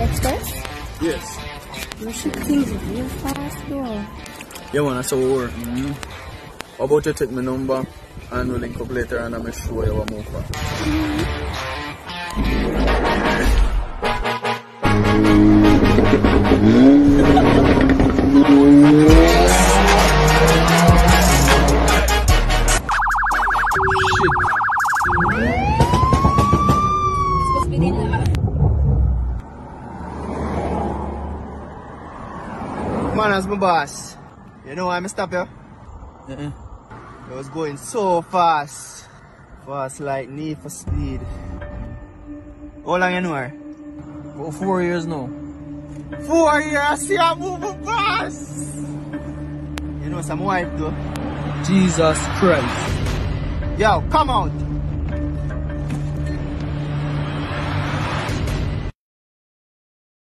Worldwide Express? Yes. You ship things real fast though. Yeah, man, that's how we work. Mm-hmm. How about you take my number and we'll link up later and I'm show you what for. Man, as my boss. You know why I'm stop you? Uh-uh. I was going so fast. Fast like need for speed. How long you know her? For four years now. Four years, see I move my boss. You know some wife though. Jesus Christ. Yo, come out.